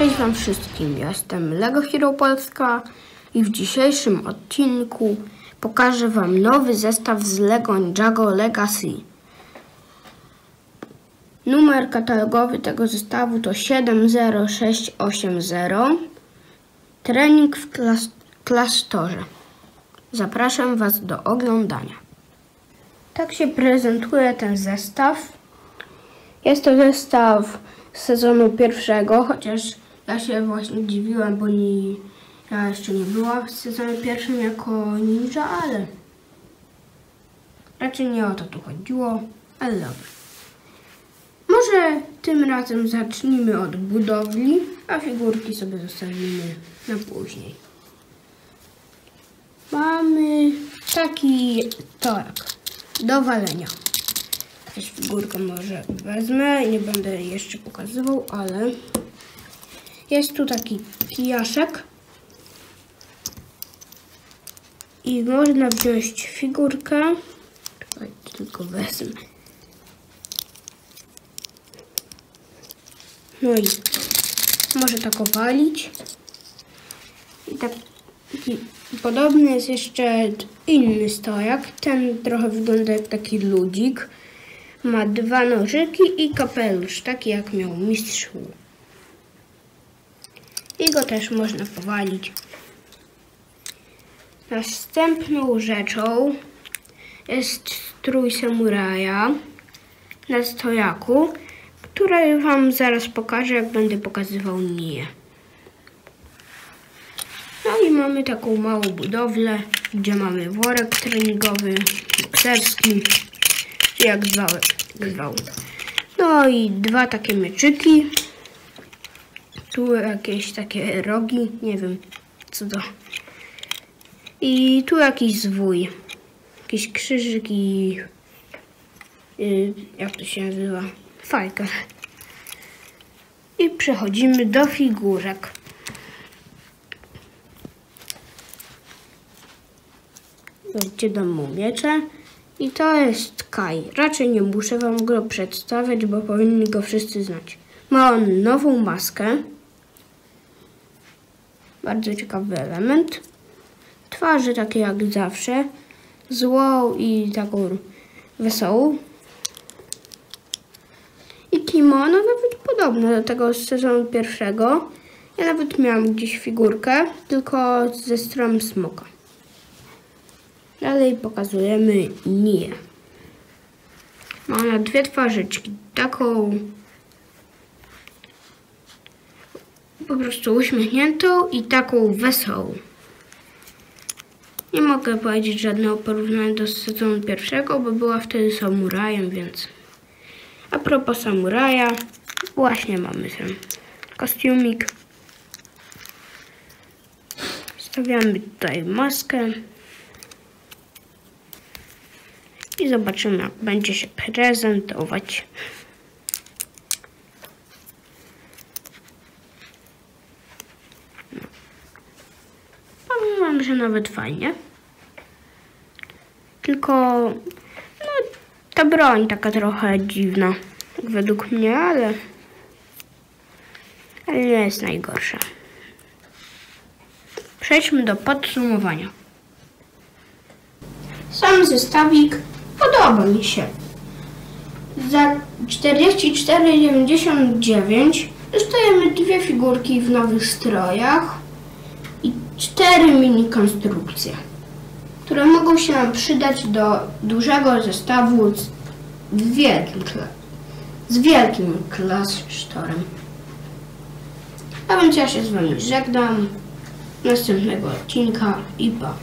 Cześć Wam wszystkim, jestem Lego Hero Polska i w dzisiejszym odcinku pokażę Wam nowy zestaw z Lego Ninjago Legacy. Numer katalogowy tego zestawu to 70680. Trening w klas klasztorze. Zapraszam Was do oglądania. Tak się prezentuje ten zestaw. Jest to zestaw sezonu pierwszego, chociaż ja się właśnie dziwiłam, bo nie, ja jeszcze nie była w sezonie pierwszym jako ninja, ale raczej nie o to tu chodziło, ale dobra. Może tym razem zacznijmy od budowli, a figurki sobie zostawimy na później. Mamy taki torak do walenia. Jakąś figurkę może wezmę, nie będę jeszcze pokazywał, ale jest tu taki kijaszek i można wziąć figurkę. Czekaj, tylko wezmę. No i może tak owalić. I tak taki podobny jest jeszcze inny stojak. Ten trochę wygląda jak taki ludzik. Ma dwa nożyki i kapelusz, taki jak miał mistrz. I go też można powalić. Następną rzeczą jest strój samuraja na stojaku, który Wam zaraz pokażę, jak będę pokazywał nie. No i mamy taką małą budowlę, gdzie mamy worek treningowy, bokserski, jak zwał. zwał. No i dwa takie mieczyki. Tu jakieś takie rogi, nie wiem co to. I tu jakiś zwój. Jakiś krzyżyk i... Yy, jak to się nazywa? Fajka. I przechodzimy do figurek. Wejdźcie do mu miecze. I to jest Kai. Raczej nie muszę wam go przedstawiać, bo powinni go wszyscy znać. Ma on nową maskę. Bardzo ciekawy element. Twarzy takie jak zawsze. Złą i taką wesołą. I kimono nawet podobne do tego z sezonu pierwszego. Ja nawet miałam gdzieś figurkę, tylko ze stronem smoka. Dalej pokazujemy nie. Ma ona dwie twarzyczki. Taką po prostu uśmiechniętą i taką wesołą. Nie mogę powiedzieć żadnego porównania do sezonu pierwszego, bo była wtedy samurajem, więc... A propos samuraja, właśnie mamy ten kostiumik. Stawiamy tutaj maskę. I zobaczymy, jak będzie się prezentować. Powiem że nawet fajnie. Tylko no, ta broń taka trochę dziwna, według mnie, ale, ale nie jest najgorsza. Przejdźmy do podsumowania. Sam zestawik podoba mi się. Za 44,99 dostajemy dwie figurki w nowych strojach cztery mini konstrukcje, które mogą się nam przydać do dużego zestawu z wielkim, z wielkim klasztorem. A więc ja się z Wami żegnam. Następnego odcinka i pa.